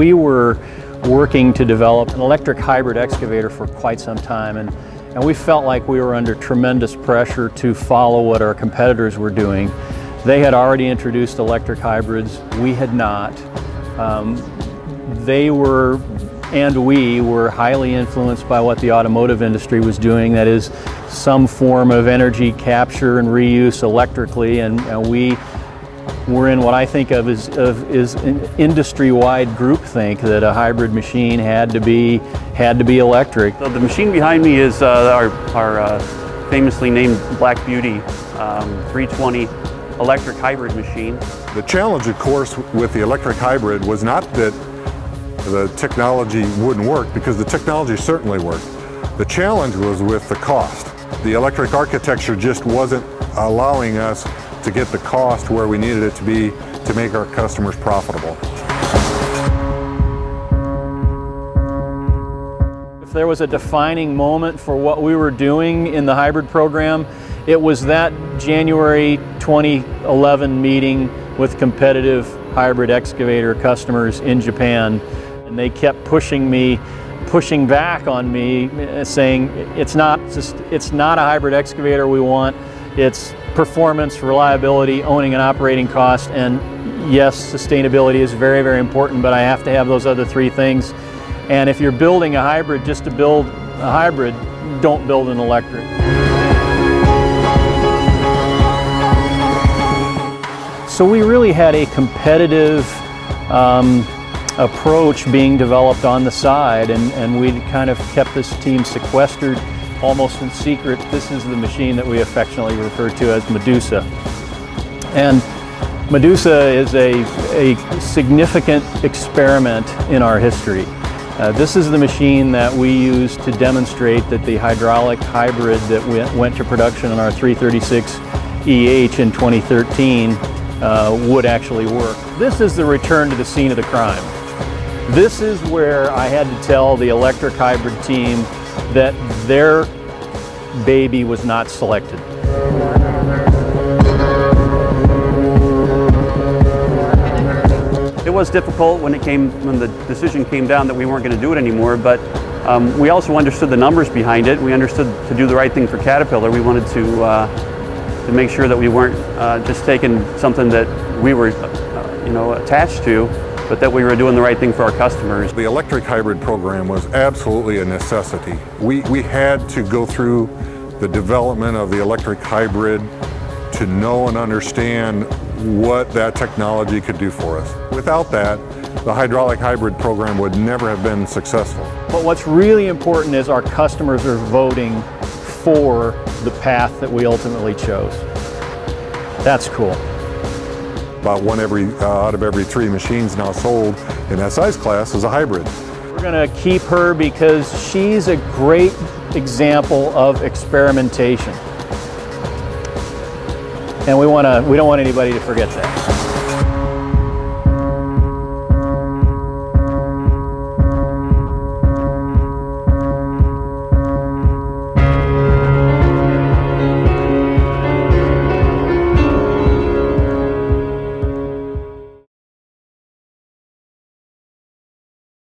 we were working to develop an electric hybrid excavator for quite some time and, and we felt like we were under tremendous pressure to follow what our competitors were doing. They had already introduced electric hybrids, we had not. Um, they were and we were highly influenced by what the automotive industry was doing, that is some form of energy capture and reuse electrically, and, and we were in what I think of as of, is an industry-wide groupthink that a hybrid machine had to be had to be electric. So the machine behind me is uh, our, our uh, famously named Black Beauty um, 320 electric hybrid machine. The challenge, of course, with the electric hybrid was not that the technology wouldn't work because the technology certainly worked. The challenge was with the cost. The electric architecture just wasn't allowing us to get the cost where we needed it to be to make our customers profitable. If there was a defining moment for what we were doing in the hybrid program, it was that January 2011 meeting with competitive hybrid excavator customers in Japan and they kept pushing me, pushing back on me, saying it's not just, it's not a hybrid excavator we want. It's performance, reliability, owning and operating cost, and yes, sustainability is very, very important, but I have to have those other three things. And if you're building a hybrid just to build a hybrid, don't build an electric. So we really had a competitive um, approach being developed on the side and, and we kind of kept this team sequestered almost in secret. This is the machine that we affectionately refer to as Medusa. And Medusa is a, a significant experiment in our history. Uh, this is the machine that we used to demonstrate that the hydraulic hybrid that went, went to production on our 336 EH in 2013 uh, would actually work. This is the return to the scene of the crime. This is where I had to tell the electric hybrid team that their baby was not selected. It was difficult when it came when the decision came down that we weren't going to do it anymore, but um, we also understood the numbers behind it. We understood to do the right thing for Caterpillar. We wanted to uh, to make sure that we weren't uh, just taking something that we were, uh, you know, attached to, but that we were doing the right thing for our customers. The electric hybrid program was absolutely a necessity. We, we had to go through the development of the electric hybrid to know and understand what that technology could do for us. Without that, the hydraulic hybrid program would never have been successful. But what's really important is our customers are voting for the path that we ultimately chose. That's cool. About one every, uh, out of every three machines now sold in that size class is a hybrid. We're going to keep her because she's a great example of experimentation. And we, want to, we don't want anybody to forget that.